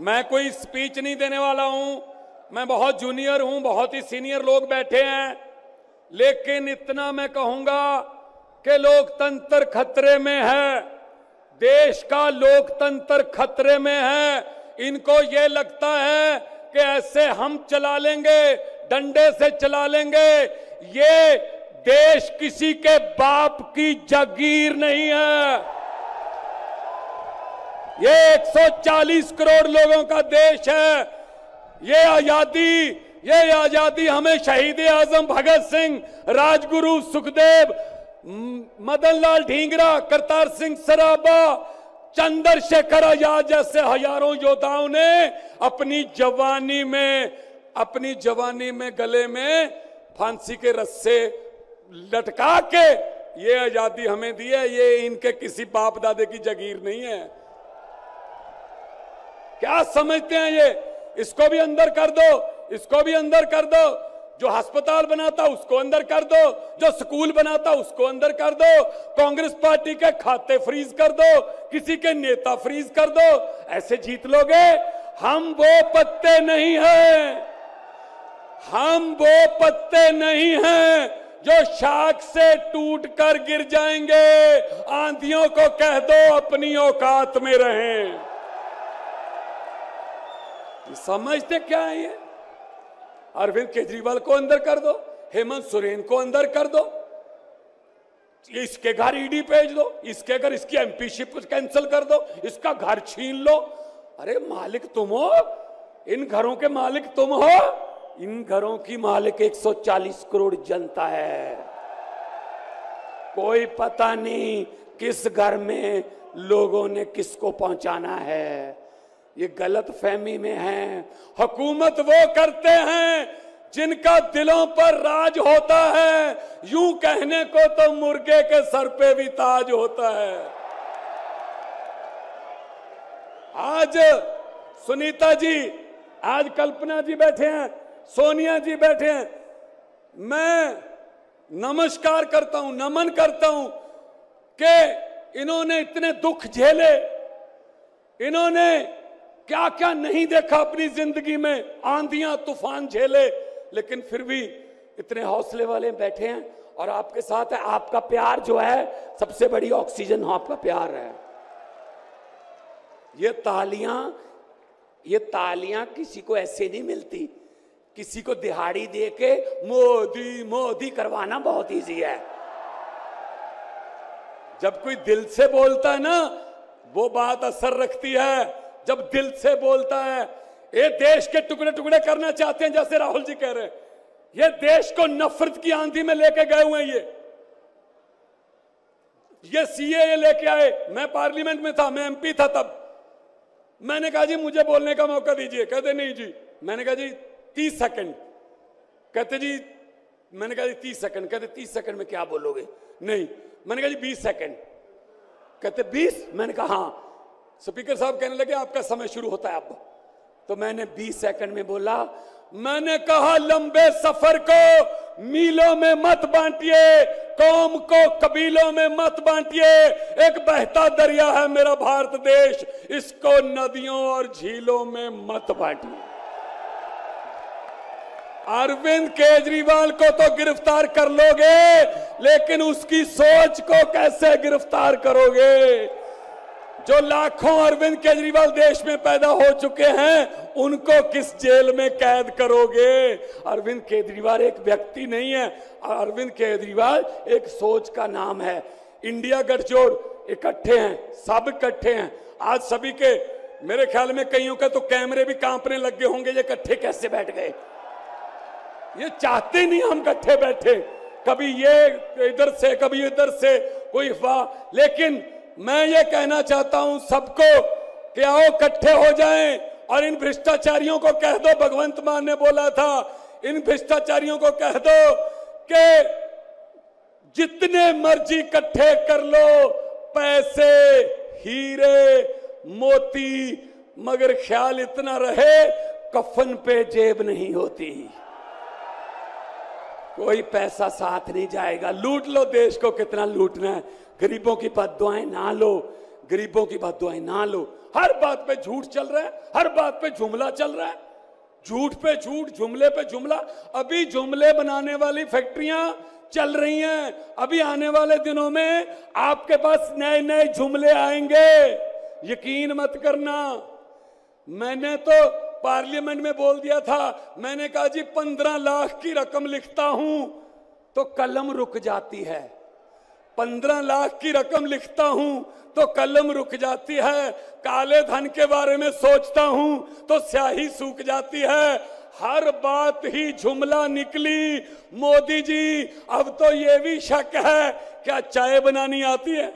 मैं कोई स्पीच नहीं देने वाला हूँ। मैं बहुत जूनियर हूँ, बहुत ही सीनियर लोग बैठे हैं। लेकिन इतना मैं कहूँगा कि लोकतंत्र खतरे में है। देश का लोकतंत्र खतरे में है। इनको ये लगता है कि ऐसे हम चला लेंगे, डंडे से चला लेंगे। ये देश किसी के बाप की जागीर नहीं है। ये 140 करोड़ लोगों का देश है। ये आज़ादी ये आज़ादी हमें शहीद आज़म भगत सिंह, राजगुरु सुखदेव मदन लाल ढींगरा, करतार सिंह सराबा, चंद्रशेखर आज़ाद जैसे हज़ारों योद्धाओं ने अपनी जवानी में, अपनी जवानी में गले में फांसी के रस्से लटका के ये आज़ादी हमें दी है। ये इनके किसी बाप दादे की जगीर नहीं है। क्या समझते हैं ये? इसको भी अंदर कर दो, इसको भी अंदर कर दो। जो अस्पताल बनाता, उसको अंदर कर दो। जो स्कूल बनाता, उसको अंदर कर दो। कांग्रेस पार्टी के खाते फ्रीज कर दो। किसी के नेता फ्रीज कर दो। ऐसे जीत लोगे? हम वो पत्ते नहीं हैं। हम वो पत्ते नहीं हैं जो शाख से टूट कर गिर जाएँगे। आंधियों को कह दो, अपनी औकात में रहें। समझते क्या है ये? अरविंद केजरीवाल को अंदर कर दो, हेमंत सोरेन को अंदर कर दो, इसके घर ईडी भेज दो, इसके घर इसकी एमपीशिप कैंसिल कर दो, इसका घर छीन लो। अरे मालिक तुम हो, इन घरों के मालिक तुम हो, इन घरों की मालिक 140 करोड़ जनता है। कोई पता नहीं किस घर में लोगों ने किसको पहुंचाना है। ये गलत फहमी में है। हुकूमत वो करते हैं जिनका दिलों पर राज होता है। यूँ कहने को तो मुर्गे के सर पे भी ताज होता है। आज सुनीता जी, आज कल्पना जी बैठे हैं, सोनिया जी बैठे हैं। मैं नमस्कार करता हूँ, नमन करता हूँ कि इन्होंने इतने दुख झेले। इन्होंने क्या क्या नहीं देखा अपनी ज़िंदगी में? आंधियाँ, तूफ़ान झेले, लेकिन फिर भी इतने हौसले वाले बैठे हैं और आपके साथ है, आपका प्यार जो है, सबसे बड़ी ऑक्सीजन आपका प्यार है। ये तालियाँ ये तालियाँ किसी को ऐसे नहीं मिलती। किसी को दिहाड़ी दे के मोदी मोदी करवाना बहुत इजी है। जब कोई दिल से बोलता है ना, वो बात असर रखती है। जब दिल से बोलता है, ये देश के टुकड़े टुकड़े करना चाहते हैं, जैसे राहुल जी कह रहे हैं। ये देश को नफरत की आंधी में लेके गए हुए हैं ये। ये सीए लेके आए। मैं पार्लियामेंट में था, मैं एमपी था तब। मैंने कहा, जी, मुझे बोलने का मौका दीजिए। कहते, नहीं जी। मैंने कहा, जी, तीस सेकंड। कहते, जी, मैंने कहा, जी, तीस सेकंड। कहते, तीस सेकंड में क्या बोलोगे? नहीं। मैंने कहा, जी, बीस सेकंड। कहते, बीस? मैंने कहा हाँ। स्पीकर साहब कहने लगे, आपका समय शुरू होता है अब। तो मैंने 20 सेकंड में बोला, मैंने कहा, लंबे सफ़र को मीलों में मत बांटिए, कौम को कबीलों में मत बांटिए। एक बहता दरिया है मेरा भारत देश, इसको नदियों और झीलों में मत बांटिए। अरविंद केजरीवाल को तो गिरफ़्तार कर लोगे, लेकिन उसकी सोच को कैसे गिरफ़्तार करोगे? जो लाखों अरविंद केजरीवाल देश में पैदा हो चुके हैं, उनको किस जेल में कैद करोगे? अरविंद केजरीवाल एक व्यक्ति नहीं है। अरविंद केजरीवाल एक सोच का नाम है। इंडिया गठजोड़ इकट्ठे हैं, सब इकट्ठे हैं। आज सभी के, मेरे ख्याल में कईयों का तो कैमरे भी कांपने लग होंगे, ये इकट्ठे कैसे बैठ गए? ये चाहते नहीं हम इकट्ठे बैठे। कभी ये इधर से, कभी इधर से, कोई वाह लेकिन मैं ये कहना चाहता हूँ सबको कि आओ इकट्ठे हो जाएँ और इन भ्रष्टाचारियों को कह दो। भगवंत मान ने बोला था, इन भ्रष्टाचारियों को कह दो कि जितने मर्ज़ी इकट्ठे कर लो, पैसे, हीरे, मोती, मगर ख्याल इतना रहे, कफन पे जेब नहीं होती। कोई पैसा साथ नहीं जाएगा। लूट लो देश को, कितना लूटना है। गरीबों की बात दुआएँ ना लो, गरीबों की बात दुआएँ ना लो। हर बात पे झूठ चल रहा है, हर बात पे जुमला चल रहा है। झूठ पे झूठ, जुमले पे जुमला। अभी जुमले बनाने वाली फैक्ट्रियाँ चल रही हैं। अभी आने वाले दिनों में आपके पास नए नए जुमले आएँगे। यकीन मत करना। मैंने तो पार्लियामेंट में बोल दिया था, मैंने कहा जी, पंद्रह लाख की रकम लिखता हूँ तो कलम रुक जाती है। पंद्रह लाख की रकम लिखता हूँ तो कलम रुक जाती है। काले धन के बारे में सोचता हूँ तो स्याही सूख जाती है। हर बात ही जुमला निकली। मोदी जी, अब तो ये भी शक है, क्या चाय बनानी आती है?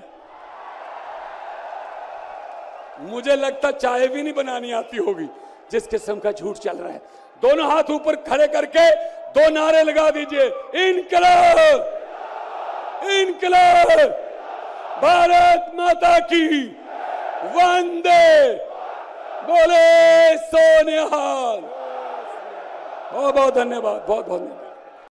मुझे लगता चाय भी नहीं बनानी आती होगी, जिस किस्म का झूठ चल रहा है। दोनों हाथ ऊपर खड़े करके दो नारे लगा दीजिए। इनकलाब! इनकलाब। भारत माता की। वंदे। बोले सोनिहाल। बहुत बहुत धन्यवाद बहुत बहुत धन्यवाद।